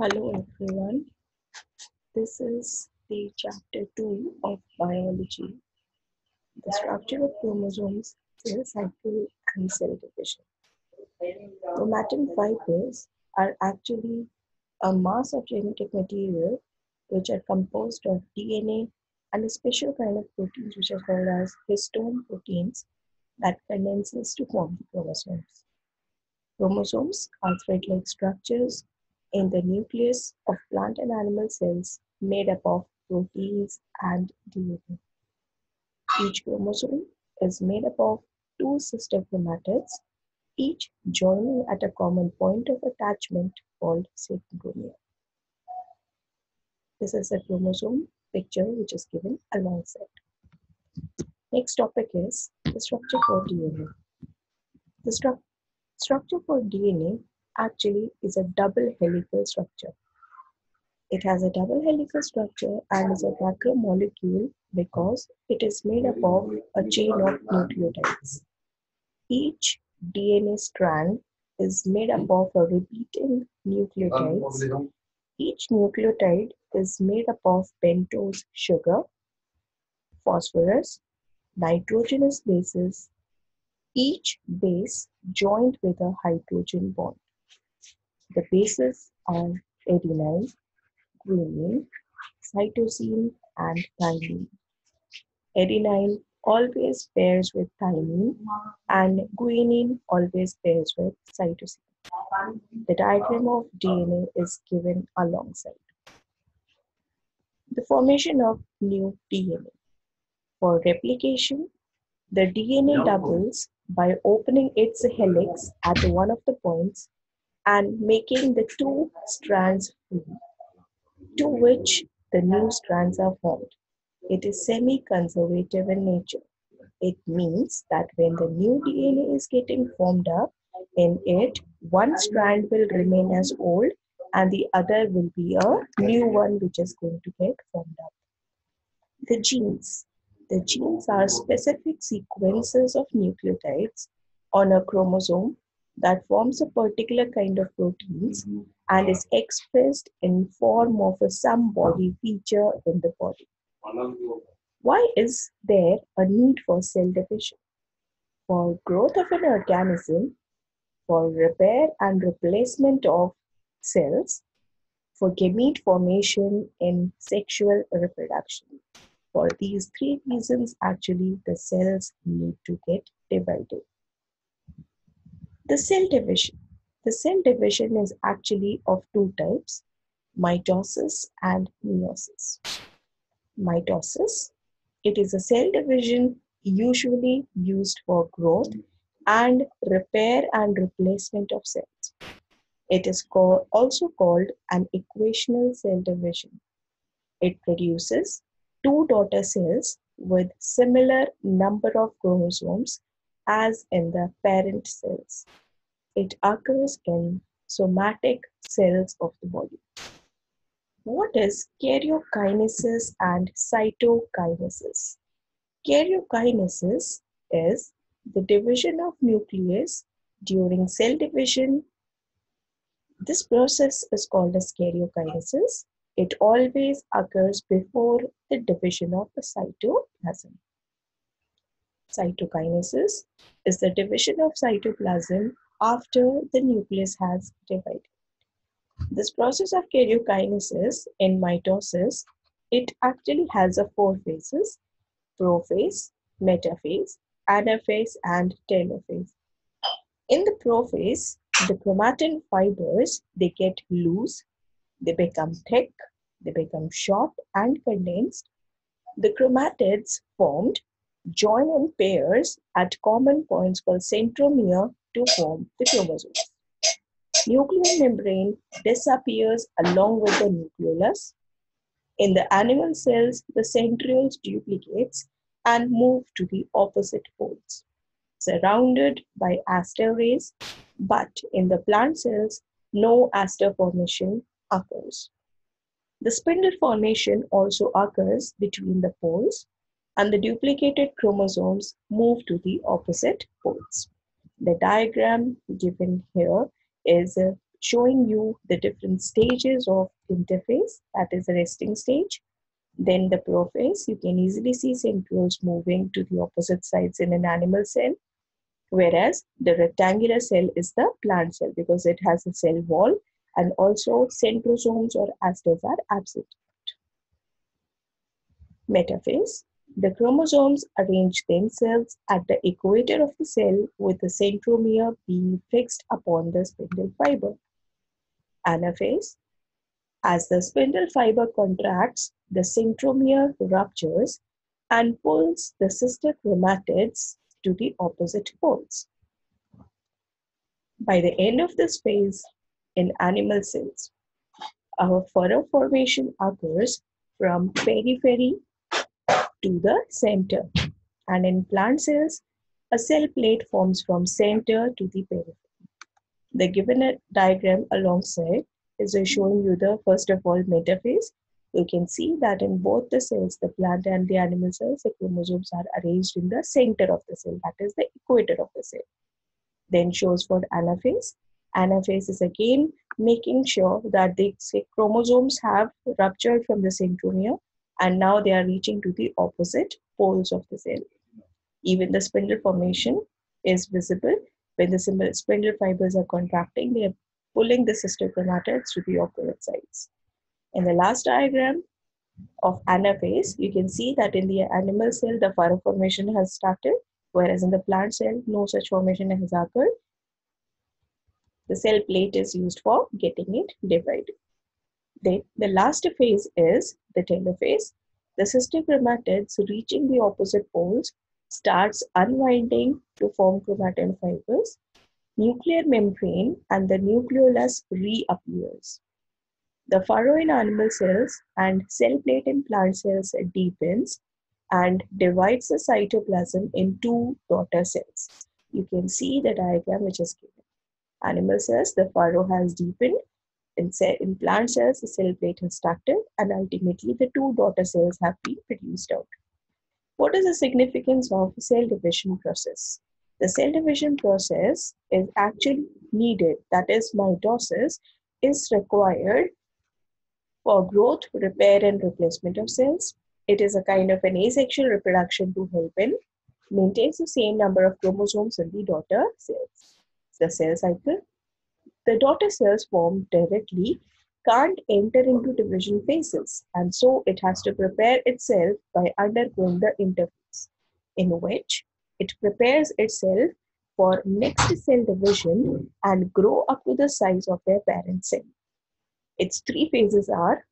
Hello everyone. This is the chapter 2 of biology. The structure of chromosomes, cell cycle and cell division. Chromatin fibers are actually a mass of genetic material which are composed of DNA and a special kind of proteins which are called as histone proteins that condenses to form the chromosomes. Chromosomes are thread-like structures in the nucleus of plant and animal cells made up of proteins and DNA. Each chromosome is made up of two sister chromatids, each joining at a common point of attachment called centromere. This is a chromosome picture which is given alongside. Next topic is the structure for DNA. The stru structure for DNA actually is a double helical structure. It has a double helical structure and is a macromolecule because it is made up of a chain of nucleotides. Each DNA strand is made up of a repeating nucleotides. Each nucleotide is made up of pentose sugar, phosphorus, nitrogenous bases, each base joined with a hydrogen bond. The bases are adenine, guanine, cytosine, and thymine. Adenine always pairs with thymine and guanine always pairs with cytosine. The diagram of DNA is given alongside. The formation of new DNA. For replication, the DNA doubles by opening its helix at one of the points and making the two strands to which the new strands are formed. It is semi-conservative in nature. It means that when the new DNA is getting formed up in it, one strand will remain as old and the other will be a new one which is going to get formed up. The genes. The genes are specific sequences of nucleotides on a chromosome that forms a particular kind of proteins mm-hmm. and is expressed in form of a some body feature in the body. Why is there a need for cell division? For growth of an organism, for repair and replacement of cells, for gamete formation in sexual reproduction. For these three reasons, actually, the cells need to get divided. The cell division. The cell division is actually of two types, mitosis and meiosis. Mitosis, it is a cell division usually used for growth and repair and replacement of cells. It is called, also called an equational cell division. It produces two daughter cells with similar number of chromosomes as in the parent cells. It occurs in somatic cells of the body. What is karyokinesis and cytokinesis? Karyokinesis is the division of nucleus during cell division. This process is called as karyokinesis. It always occurs before the division of the cytoplasm. Cytokinesis is the division of cytoplasm after the nucleus has divided. This process of karyokinesis in mitosis, it actually has a four phases, prophase, metaphase, anaphase, and telophase. In the prophase, the chromatin fibers, they get loose, they become thick, they become short and condensed. The chromatids formed join in pairs at common points called centromere to form the chromosomes. Nuclear membrane disappears along with the nucleolus. In the animal cells, the centrioles duplicates and move to the opposite poles, surrounded by aster rays, but in the plant cells, no aster formation occurs. The spindle formation also occurs between the poles and the duplicated chromosomes move to the opposite poles. The diagram given here is uh, showing you the different stages of interphase, that is the resting stage. Then the prophase, you can easily see centrioles moving to the opposite sides in an animal cell, whereas the rectangular cell is the plant cell because it has a cell wall and also centrosomes or asters are absent. Metaphase, the chromosomes arrange themselves at the equator of the cell with the centromere being fixed upon the spindle fiber. Anaphase, as the spindle fiber contracts, the centromere ruptures and pulls the sister chromatids to the opposite poles. By the end of this phase in animal cells, a furrow formation occurs from periphery to the center. And in plant cells, a cell plate forms from center to the periphery. The given diagram alongside is showing you the first of all metaphase. You can see that in both the cells, the plant and the animal cells, the chromosomes are arranged in the center of the cell, that is the equator of the cell. Then shows for anaphase. Anaphase is again making sure that the chromosomes have ruptured from the centromere and now they are reaching to the opposite poles of the cell. Even the spindle formation is visible when the spindle fibers are contracting, they are pulling the sister chromatids to the opposite sides. In the last diagram of anaphase, you can see that in the animal cell, the furrow formation has started, whereas in the plant cell, no such formation has occurred. The cell plate is used for getting it divided. Then the last phase is the telophase. The sister chromatids reaching the opposite poles starts unwinding to form chromatin fibers. Nuclear membrane and the nucleolus reappears. The furrow in animal cells and cell plate in plant cells deepens and divides the cytoplasm in two daughter cells. You can see the diagram which is given. Animal cells, the furrow has deepened in, in plant cells, the cell plate has started and ultimately the two daughter cells have been produced out. What is the significance of cell division process? The cell division process is actually needed, that is mitosis is required for growth, repair and replacement of cells. It is a kind of an asexual reproduction to help in maintains the same number of chromosomes in the daughter cells. The cell cycle the daughter cells formed directly can't enter into division phases, and so it has to prepare itself by undergoing the interphase, in which it prepares itself for next cell division and grow up to the size of their parent cell. Its three phases are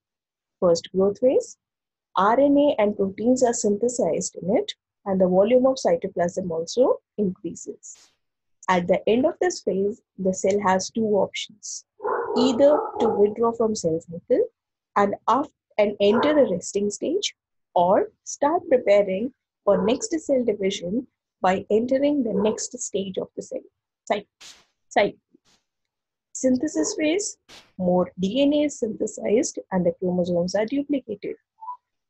first growth phase, RNA and proteins are synthesized in it, and the volume of cytoplasm also increases. At the end of this phase, the cell has two options either to withdraw from cell cycle and, after, and enter the resting stage or start preparing for next cell division by entering the next stage of the cell cycle. Synthesis phase, more DNA is synthesized and the chromosomes are duplicated.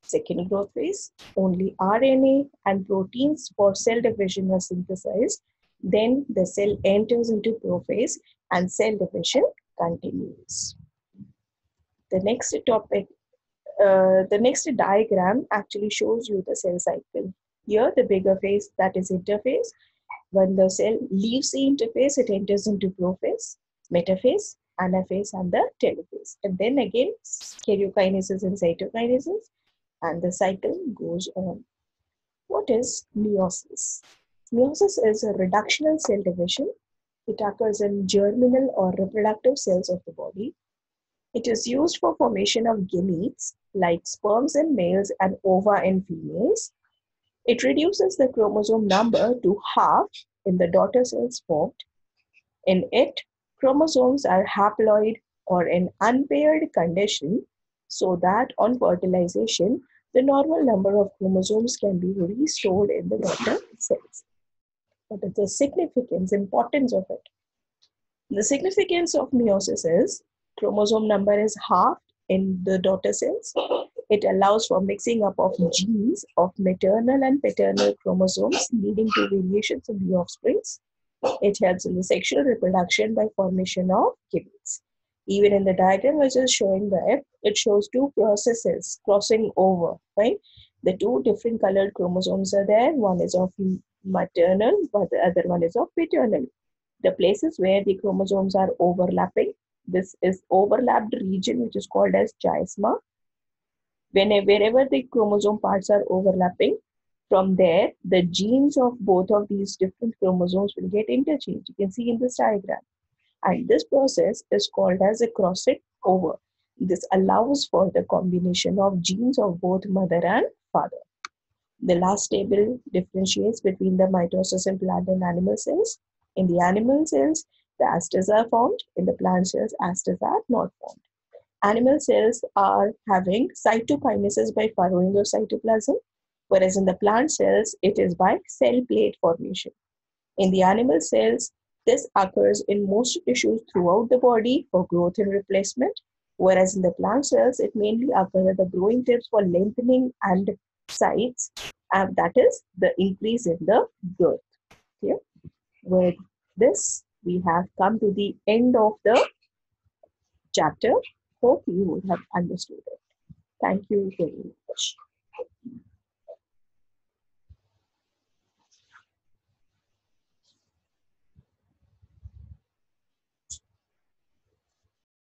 Second growth phase, only RNA and proteins for cell division are synthesized then the cell enters into prophase and cell division continues. The next topic, uh, the next diagram actually shows you the cell cycle. Here, the bigger phase, that is interphase. When the cell leaves the interphase, it enters into prophase, metaphase, anaphase, and the telophase. And then again, karyokinesis and cytokinesis, and the cycle goes on. What is meiosis? Meiosis is a reductional cell division. It occurs in germinal or reproductive cells of the body. It is used for formation of gametes like sperms in males and ova in females. It reduces the chromosome number to half in the daughter cells formed. In it, chromosomes are haploid or in unpaired condition so that on fertilization, the normal number of chromosomes can be restored in the daughter cells. What is the significance, importance of it? The significance of meiosis is chromosome number is halved in the daughter cells. It allows for mixing up of genes of maternal and paternal chromosomes, leading to variations in the offsprings. It helps in the sexual reproduction by formation of gametes. Even in the diagram which is showing there, it shows two processes crossing over, right? The two different colored chromosomes are there. One is of maternal, but the other one is of paternal. The places where the chromosomes are overlapping, this is overlapped region which is called as chiasma. Whenever, wherever the chromosome parts are overlapping, from there, the genes of both of these different chromosomes will get interchanged. You can see in this diagram. And this process is called as a crossing over. This allows for the combination of genes of both mother and father. The last table differentiates between the mitosis in plant and animal cells. In the animal cells, the asters are formed. In the plant cells, asters are not formed. Animal cells are having cytokinesis by furrowing of cytoplasm whereas in the plant cells, it is by cell plate formation. In the animal cells, this occurs in most tissues throughout the body for growth and replacement, whereas in the plant cells, it mainly occurs at the growing tips for lengthening and sides, and that is the increase in the girth. Okay? With this, we have come to the end of the chapter. Hope you would have understood it. Thank you very much.